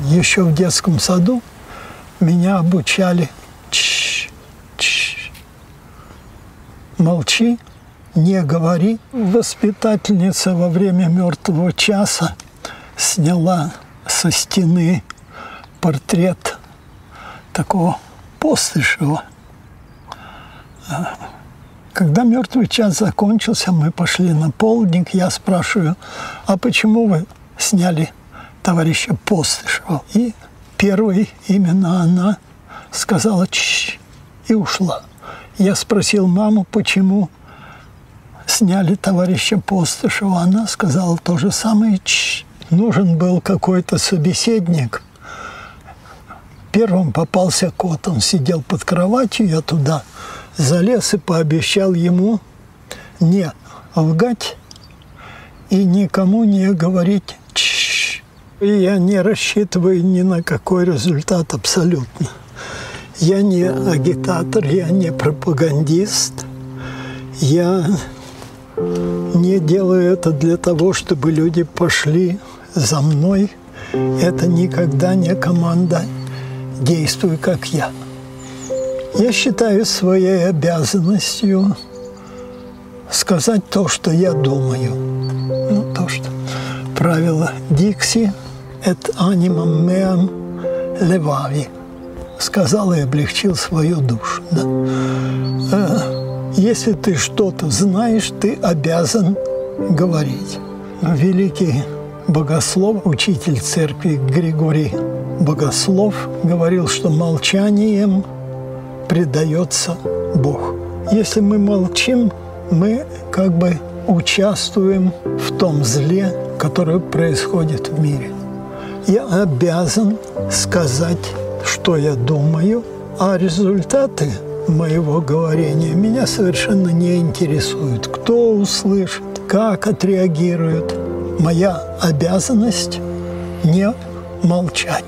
Еще в детском саду меня обучали «Чш, чш, молчи, не говори». Воспитательница во время мертвого часа сняла со стены портрет такого Постышева. Когда мертвый час закончился, мы пошли на полдник. Я спрашиваю, а почему вы сняли товарища Постышева? И первой именно она сказала «Чш» и ушла. Я спросил маму, почему сняли товарища Постышева. Она сказала то же самое «Чш». Нужен был какой-то собеседник. Первым попался кот. Он сидел под кроватью, я туда залез и пообещал ему не лгать и никому не говорить. И я не рассчитываю ни на какой результат абсолютно. Я не агитатор, я не пропагандист. Я не делаю это для того, чтобы люди пошли за мной. Это никогда не команда «действуй, как я». Я считаю своей обязанностью сказать то, что я думаю. Ну, то, что правило Дикси «et animam meam levavi» сказал и облегчил свою душу. Да. Э, если ты что-то знаешь, ты обязан говорить. Великий богослов, учитель церкви Григорий Богослов говорил, что молчанием предается Бог. Если мы молчим, мы как бы участвуем в том зле, которое происходит в мире. Я обязан сказать, что я думаю, а результаты моего говорения меня совершенно не интересуют. Кто услышит, как отреагирует. Моя обязанность не молчать.